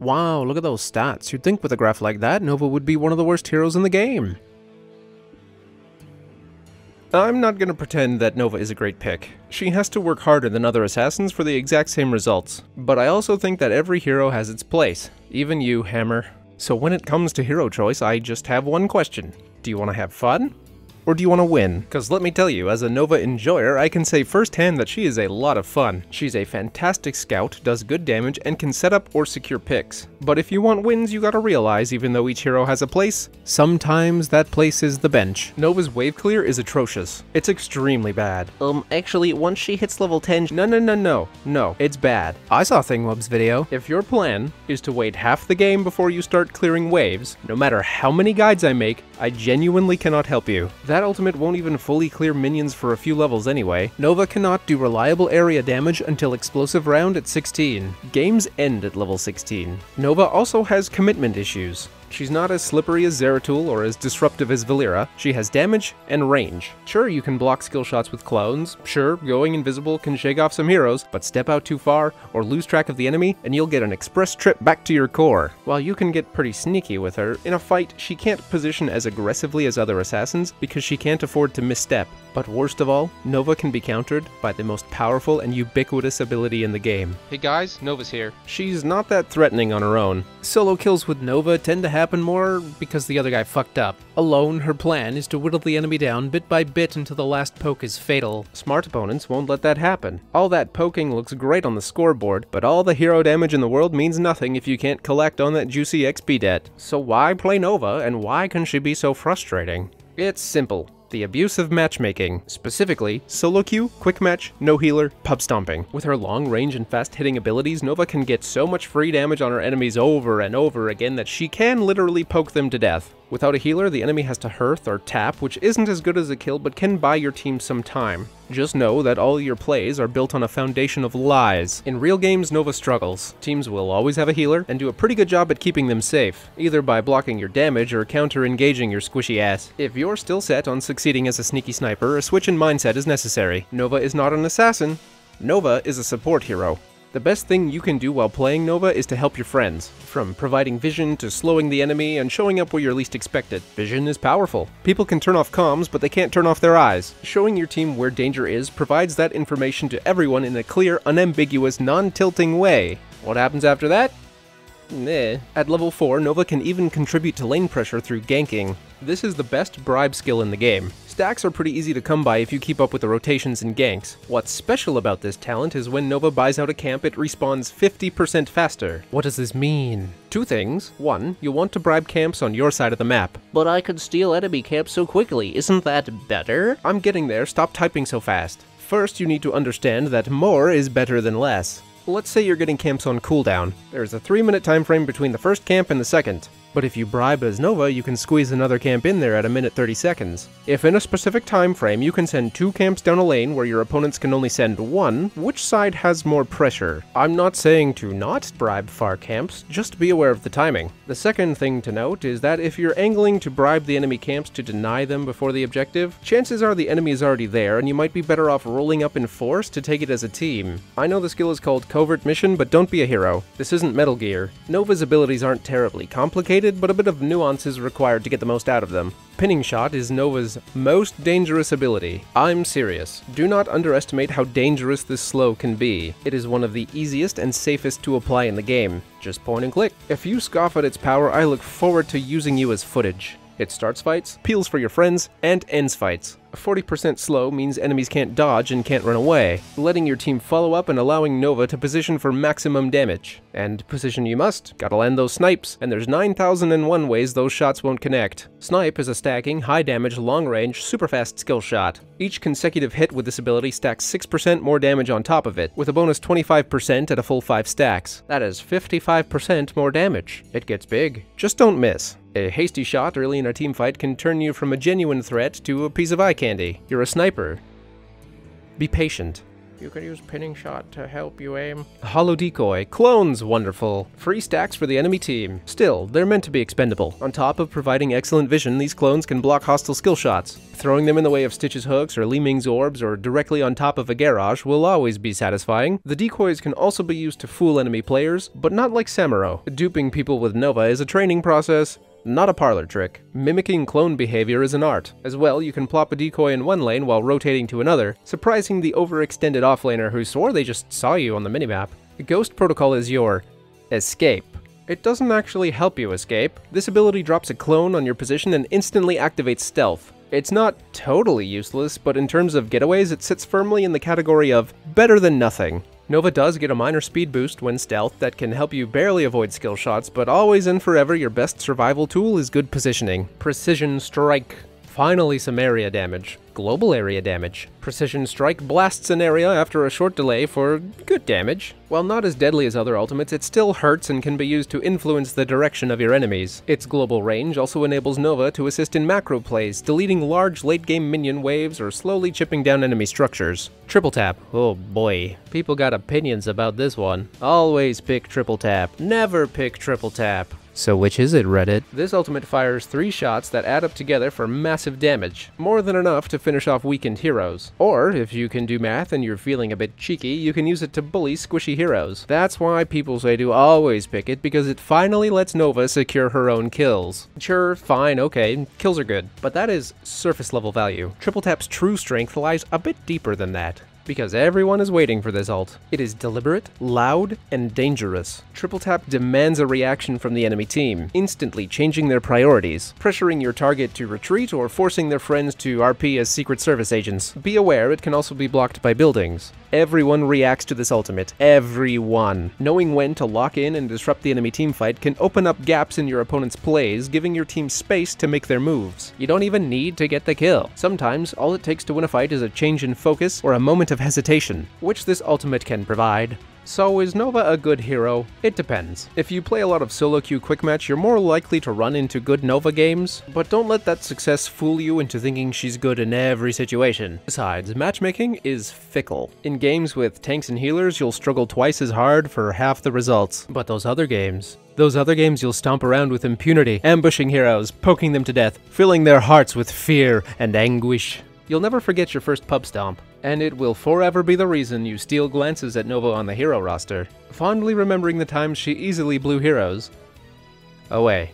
Wow, look at those stats. You'd think with a graph like that, Nova would be one of the worst heroes in the game. I'm not gonna pretend that Nova is a great pick. She has to work harder than other assassins for the exact same results. But I also think that every hero has its place. Even you, Hammer. So when it comes to hero choice, I just have one question. Do you want to have fun? Or do you want to win? Because let me tell you, as a Nova enjoyer, I can say firsthand that she is a lot of fun. She's a fantastic scout, does good damage, and can set up or secure picks. But if you want wins, you gotta realize, even though each hero has a place, sometimes that place is the bench. Nova's wave clear is atrocious. It's extremely bad. Um, actually, once she hits level 10, no, no, no, no, no, it's bad. I saw Thingwub's video. If your plan is to wait half the game before you start clearing waves, no matter how many guides I make, I genuinely cannot help you. That ultimate won't even fully clear minions for a few levels anyway. Nova cannot do reliable area damage until explosive round at 16. Games end at level 16. Nova also has commitment issues. She's not as slippery as Zeratul or as disruptive as Valeera. She has damage and range. Sure, you can block skill shots with clones. Sure, going invisible can shake off some heroes, but step out too far or lose track of the enemy and you'll get an express trip back to your core. While you can get pretty sneaky with her, in a fight she can't position as aggressively as other assassins because she can't afford to misstep. But worst of all, Nova can be countered by the most powerful and ubiquitous ability in the game. Hey guys, Nova's here. She's not that threatening on her own. Solo kills with Nova tend to happen more because the other guy fucked up. Alone, her plan is to whittle the enemy down bit by bit until the last poke is fatal. Smart opponents won't let that happen. All that poking looks great on the scoreboard, but all the hero damage in the world means nothing if you can't collect on that juicy XP debt. So why play Nova, and why can she be so frustrating? It's simple the abuse of matchmaking, specifically solo queue, quick match, no healer, pub stomping. With her long range and fast hitting abilities, Nova can get so much free damage on her enemies over and over again that she can literally poke them to death. Without a healer, the enemy has to hearth or tap, which isn't as good as a kill but can buy your team some time. Just know that all your plays are built on a foundation of lies. In real games, Nova struggles. Teams will always have a healer, and do a pretty good job at keeping them safe, either by blocking your damage or counter-engaging your squishy ass. If you're still set on succeeding as a sneaky sniper, a switch in mindset is necessary. Nova is not an assassin. Nova is a support hero. The best thing you can do while playing Nova is to help your friends, from providing vision to slowing the enemy and showing up where you're least expected. Vision is powerful. People can turn off comms, but they can't turn off their eyes. Showing your team where danger is provides that information to everyone in a clear, unambiguous, non-tilting way. What happens after that? Meh. At level 4, Nova can even contribute to lane pressure through ganking. This is the best bribe skill in the game. Stacks are pretty easy to come by if you keep up with the rotations and ganks. What's special about this talent is when Nova buys out a camp, it respawns 50% faster. What does this mean? Two things. One, you'll want to bribe camps on your side of the map. But I could steal enemy camps so quickly, isn't that better? I'm getting there, stop typing so fast. First, you need to understand that more is better than less. Let's say you're getting camps on cooldown. There's a 3 minute time frame between the first camp and the second. But if you bribe as Nova, you can squeeze another camp in there at a minute 30 seconds. If in a specific time frame you can send two camps down a lane where your opponents can only send one, which side has more pressure? I'm not saying to not bribe far camps, just be aware of the timing. The second thing to note is that if you're angling to bribe the enemy camps to deny them before the objective, chances are the enemy is already there and you might be better off rolling up in force to take it as a team. I know the skill is called Covert Mission, but don't be a hero. This isn't Metal Gear. Nova's abilities aren't terribly complicated, but a bit of nuance is required to get the most out of them. Pinning Shot is Nova's most dangerous ability. I'm serious. Do not underestimate how dangerous this slow can be. It is one of the easiest and safest to apply in the game. Just point and click. If you scoff at its power, I look forward to using you as footage. It starts fights, peels for your friends, and ends fights. 40% slow means enemies can't dodge and can't run away, letting your team follow up and allowing Nova to position for maximum damage. And position you must, gotta land those snipes, and there's 9001 ways those shots won't connect. Snipe is a stacking, high damage, long range, super fast skill shot. Each consecutive hit with this ability stacks 6% more damage on top of it, with a bonus 25% at a full 5 stacks. That is 55% more damage. It gets big. Just don't miss. A hasty shot early in a teamfight can turn you from a genuine threat to a piece of eye candy. You're a sniper. Be patient. You can use pinning shot to help you aim. Holo Decoy. Clones, wonderful. Free stacks for the enemy team. Still, they're meant to be expendable. On top of providing excellent vision, these clones can block hostile skill shots. Throwing them in the way of Stitches' hooks or Li Ming's orbs or directly on top of a Garrosh will always be satisfying. The decoys can also be used to fool enemy players, but not like Samuro. Duping people with Nova is a training process, not a parlor trick. Mimicking clone behavior is an art. As well, you can plop a decoy in one lane while rotating to another, surprising the overextended offlaner who swore they just saw you on the minimap. The Ghost Protocol is your escape. It doesn't actually help you escape. This ability drops a clone on your position and instantly activates stealth. It's not totally useless, but in terms of getaways, it sits firmly in the category of better than nothing. Nova does get a minor speed boost when stealth that can help you barely avoid skill shots, but always and forever your best survival tool is good positioning. Precision Strike. Finally some area damage. Global area damage. Precision Strike blasts an area after a short delay for good damage. While not as deadly as other ultimates, it still hurts and can be used to influence the direction of your enemies. Its global range also enables Nova to assist in macro plays, deleting large late-game minion waves or slowly chipping down enemy structures. Triple tap. Oh boy. People got opinions about this one. Always pick triple tap. Never pick triple tap. So which is it, Reddit? This ultimate fires three shots that add up together for massive damage, more than enough to finish off weakened heroes. Or, if you can do math and you're feeling a bit cheeky, you can use it to bully squishy heroes. That's why people say to always pick it, because it finally lets Nova secure her own kills. Sure, fine, okay, kills are good, but that is surface level value. Triple Tap's true strength lies a bit deeper than that because everyone is waiting for this ult. It is deliberate, loud, and dangerous. Triple Tap demands a reaction from the enemy team, instantly changing their priorities, pressuring your target to retreat or forcing their friends to RP as Secret Service agents. Be aware it can also be blocked by buildings. Everyone reacts to this ultimate. Everyone. Knowing when to lock in and disrupt the enemy teamfight can open up gaps in your opponent's plays, giving your team space to make their moves. You don't even need to get the kill. Sometimes, all it takes to win a fight is a change in focus or a moment of hesitation, which this ultimate can provide. So is Nova a good hero? It depends. If you play a lot of solo queue quick match, you're more likely to run into good Nova games, but don't let that success fool you into thinking she's good in every situation. Besides, matchmaking is fickle. In games with tanks and healers, you'll struggle twice as hard for half the results. But those other games, those other games you'll stomp around with impunity, ambushing heroes, poking them to death, filling their hearts with fear and anguish. You'll never forget your first pub stomp, and it will forever be the reason you steal glances at Nova on the hero roster, fondly remembering the times she easily blew heroes away.